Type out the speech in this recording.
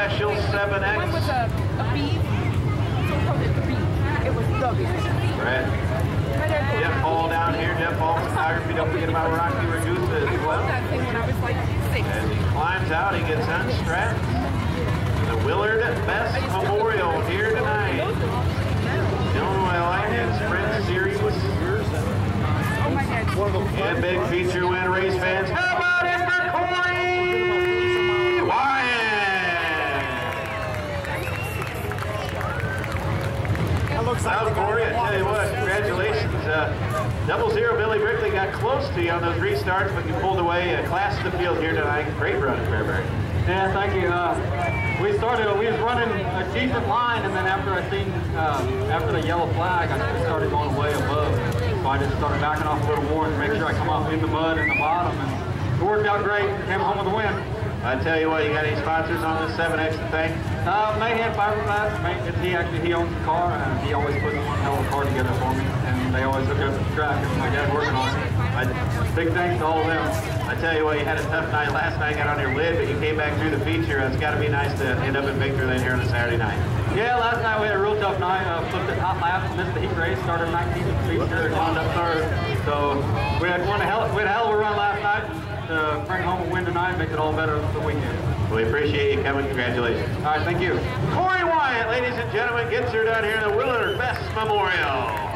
Special One was 7X. a, a beef, so called it the beef. It was Douglas. Brad. Jeff Paul down here. Jeff Paul photography. Don't forget about Rocky Ragusa as well. bought that thing when I was like six. As he climbs out, he gets unstrapped. The Willard Best Memorial here tonight. Illinois Lightning Sprint Series. Oh my God. One of the And big feature win race fans. How about it for Corey Wyatt? That looks like South the guy Corey, I that tell you what, congratulations. Uh, double zero Billy Brickley got close to you on those restarts, but you pulled away. Uh, class of the field here tonight. Great run Fairbury. Yeah, thank you. Uh, we started, we was running a decent line, and then after I seen, uh, after the yellow flag, I just started going way above. So I just started backing off a little more to make sure I come up in the mud in the bottom, and it worked out great. Came home with a win. I tell you what, you got any sponsors on this 7X thing? Uh, Mayhem Fiberglass, he actually, he owns the car, and he always puts a hell of a car together for me, they always hook up the track, and my dad working on it. I, big thanks to all of them. I tell you what, you had a tough night last night, got on your lid, but you came back through the feature. It's got to be nice to end up in victory lane here on a Saturday night. Yeah, last night we had a real tough night. Uh, flipped it hot laps, missed the heat race, started 19th at feature, and wound up third. So we had one hell, we had a hell of a run last night. To bring home a win tonight, make it all better for the weekend. We appreciate you coming. Congratulations. All right, thank you. Corey Wyatt, ladies and gentlemen, gets her down here in the Willard Best Memorial.